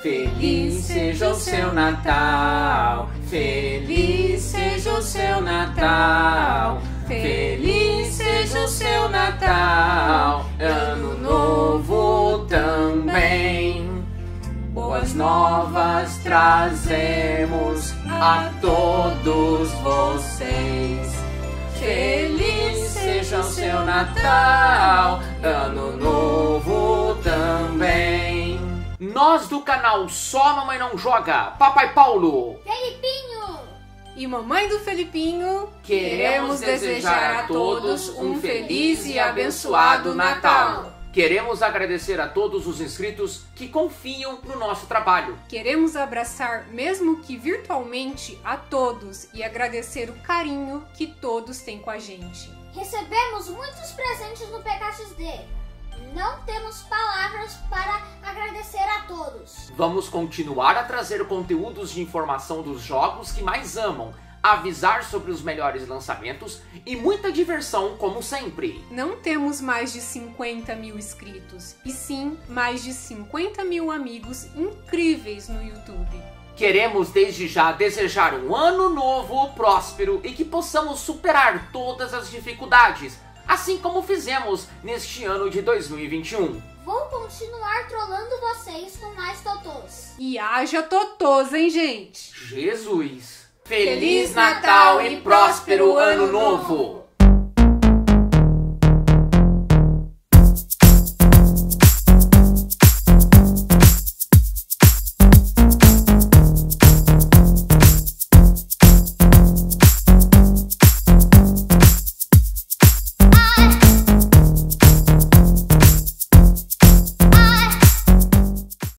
Feliz seja o seu Natal, feliz seja o seu Natal, feliz seja o seu Natal, ano novo também. Boas novas trazemos a todos vocês. Feliz seja o seu Natal, ano novo. Nós do canal Só Mamãe Não Joga, Papai Paulo, Felipinho! E mamãe do Felipinho, queremos desejar a todos um feliz e abençoado Natal. Queremos agradecer a todos os inscritos que confiam no nosso trabalho. Queremos abraçar, mesmo que virtualmente, a todos e agradecer o carinho que todos têm com a gente. Recebemos muitos presentes no PKXD. Não temos palavras para todos. Vamos continuar a trazer conteúdos de informação dos jogos que mais amam, avisar sobre os melhores lançamentos e muita diversão, como sempre. Não temos mais de 50 mil inscritos, e sim mais de 50 mil amigos incríveis no YouTube. Queremos desde já desejar um ano novo próspero e que possamos superar todas as dificuldades, assim como fizemos neste ano de 2021. Vou continuar trollando vocês. E haja totôs, hein, gente? Jesus! Feliz Natal e próspero Ano Novo!